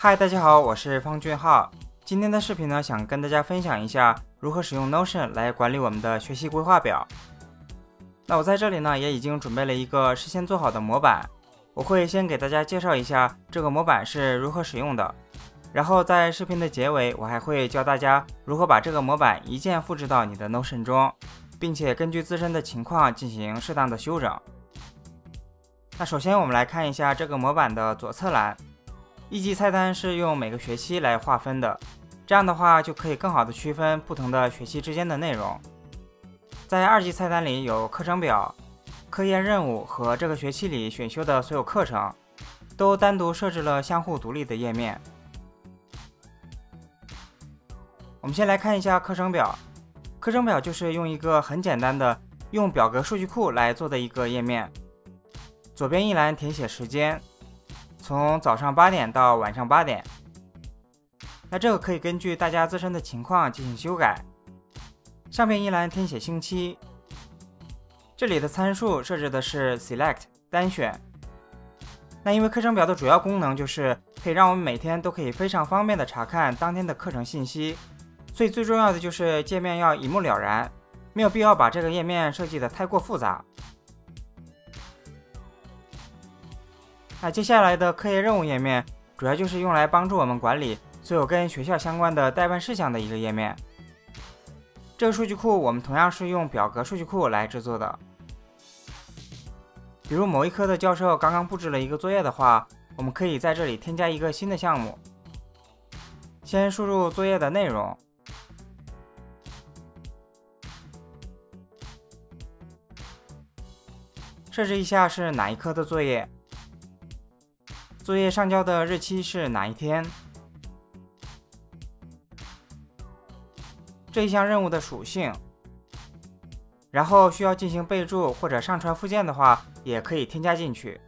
嗨，大家好，我是方俊浩。今天的视频呢，想跟大家分享一下如何使用 Notion 来管理我们的学习规划表。那我在这里呢，也已经准备了一个事先做好的模板，我会先给大家介绍一下这个模板是如何使用的，然后在视频的结尾，我还会教大家如何把这个模板一键复制到你的 Notion 中，并且根据自身的情况进行适当的修整。那首先我们来看一下这个模板的左侧栏。一级菜单是用每个学期来划分的，这样的话就可以更好的区分不同的学期之间的内容。在二级菜单里有课程表、课业任务和这个学期里选修的所有课程，都单独设置了相互独立的页面。我们先来看一下课程表，课程表就是用一个很简单的用表格数据库来做的一个页面。左边一栏填写时间。从早上八点到晚上八点，那这个可以根据大家自身的情况进行修改。上边一栏填写星期，这里的参数设置的是 select 单选。那因为课程表的主要功能就是可以让我们每天都可以非常方便的查看当天的课程信息，所以最重要的就是界面要一目了然，没有必要把这个页面设计的太过复杂。那接下来的课业任务页面，主要就是用来帮助我们管理所有跟学校相关的代办事项的一个页面。这个数据库我们同样是用表格数据库来制作的。比如某一科的教授刚刚布置了一个作业的话，我们可以在这里添加一个新的项目。先输入作业的内容，设置一下是哪一科的作业。作业上交的日期是哪一天？这一项任务的属性，然后需要进行备注或者上传附件的话，也可以添加进去。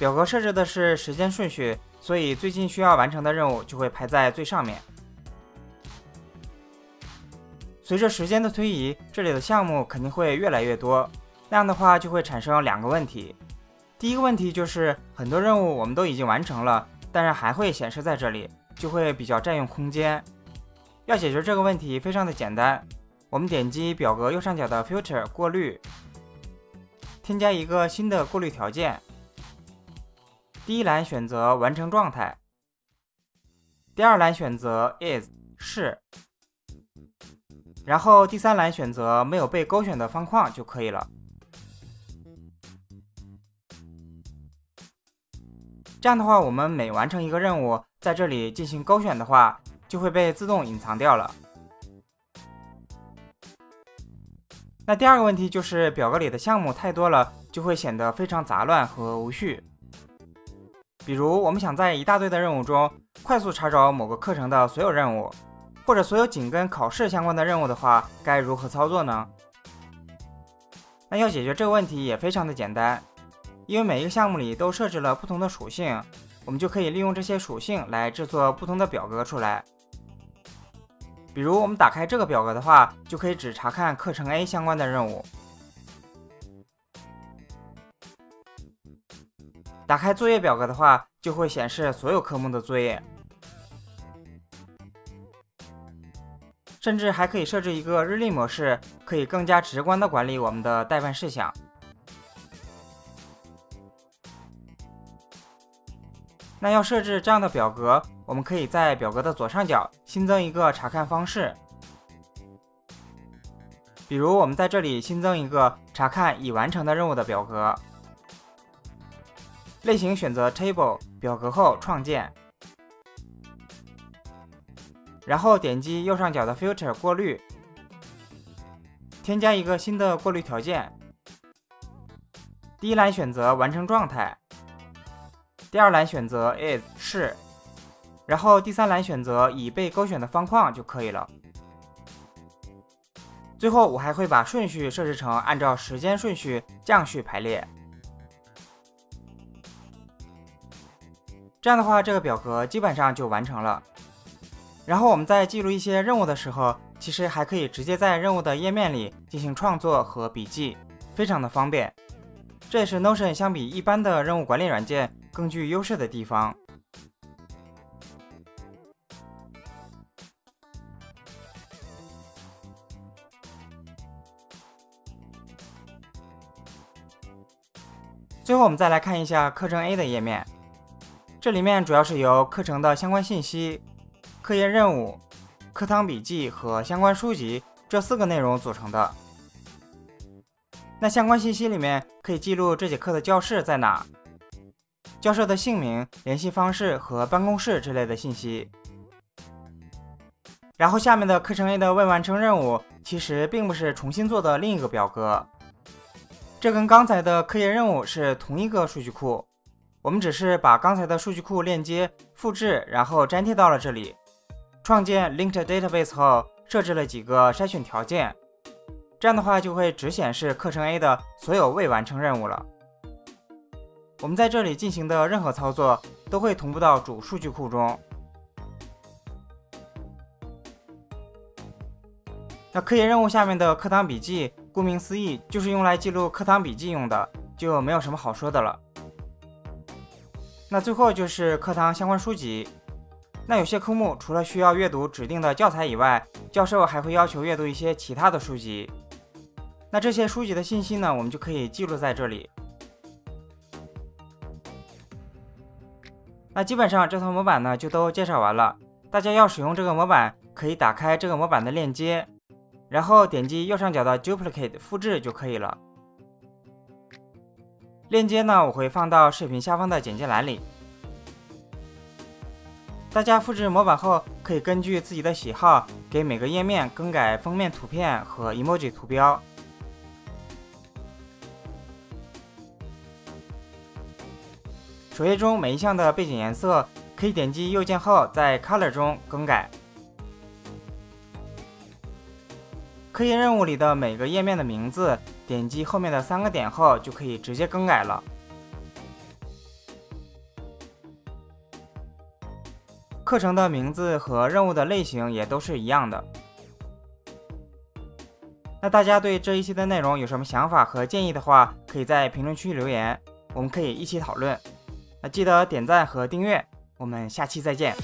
表格设置的是时间顺序，所以最近需要完成的任务就会排在最上面。随着时间的推移，这里的项目肯定会越来越多，那样的话就会产生两个问题。第一个问题就是很多任务我们都已经完成了，但是还会显示在这里，就会比较占用空间。要解决这个问题非常的简单，我们点击表格右上角的 Filter 过滤，添加一个新的过滤条件。第一栏选择完成状态，第二栏选择 is 是。然后第三栏选择没有被勾选的方框就可以了。这样的话，我们每完成一个任务，在这里进行勾选的话，就会被自动隐藏掉了。那第二个问题就是表格里的项目太多了，就会显得非常杂乱和无序。比如我们想在一大堆的任务中快速查找某个课程的所有任务。或者所有紧跟考试相关的任务的话，该如何操作呢？那要解决这个问题也非常的简单，因为每一个项目里都设置了不同的属性，我们就可以利用这些属性来制作不同的表格出来。比如我们打开这个表格的话，就可以只查看课程 A 相关的任务。打开作业表格的话，就会显示所有科目的作业。甚至还可以设置一个日历模式，可以更加直观的管理我们的待办事项。那要设置这样的表格，我们可以在表格的左上角新增一个查看方式，比如我们在这里新增一个查看已完成的任务的表格，类型选择 Table 表格后创建。然后点击右上角的 Filter 过滤，添加一个新的过滤条件。第一栏选择完成状态，第二栏选择 is 是，然后第三栏选择已被勾选的方框就可以了。最后我还会把顺序设置成按照时间顺序降序排列，这样的话这个表格基本上就完成了。然后我们在记录一些任务的时候，其实还可以直接在任务的页面里进行创作和笔记，非常的方便。这也是 Notion 相比一般的任务管理软件更具优势的地方。最后，我们再来看一下课程 A 的页面。这里面主要是由课程的相关信息、课业任务、课堂笔记和相关书籍这四个内容组成的。那相关信息里面可以记录这节课的教室在哪、教授的姓名、联系方式和办公室之类的信息。然后下面的课程 A 的未完成任务，其实并不是重新做的另一个表格。这跟刚才的课业任务是同一个数据库，我们只是把刚才的数据库链接复制，然后粘贴到了这里。创建 linked database 后，设置了几个筛选条件，这样的话就会只显示课程 A 的所有未完成任务了。我们在这里进行的任何操作都会同步到主数据库中。那科研任务下面的课堂笔记。顾名思义，就是用来记录课堂笔记用的，就没有什么好说的了。那最后就是课堂相关书籍。那有些科目除了需要阅读指定的教材以外，教授还会要求阅读一些其他的书籍。那这些书籍的信息呢，我们就可以记录在这里。那基本上这套模板呢就都介绍完了。大家要使用这个模板，可以打开这个模板的链接。然后点击右上角的 Duplicate 复制就可以了。链接呢，我会放到视频下方的简介栏里。大家复制模板后，可以根据自己的喜好，给每个页面更改封面图片和 emoji 图标。首页中每一项的背景颜色，可以点击右键后在 Color 中更改。科研任务里的每个页面的名字，点击后面的三个点后就可以直接更改了。课程的名字和任务的类型也都是一样的。那大家对这一期的内容有什么想法和建议的话，可以在评论区留言，我们可以一起讨论。那记得点赞和订阅，我们下期再见。